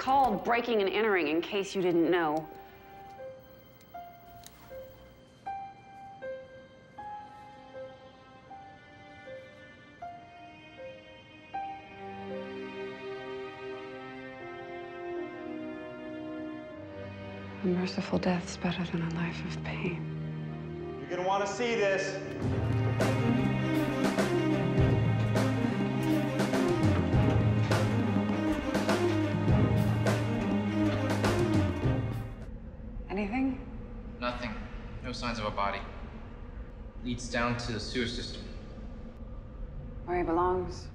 called breaking and entering, in case you didn't know. A merciful death's better than a life of pain. You're gonna want to see this. Anything? Nothing. No signs of a body. Leads down to the sewer system. Where he belongs.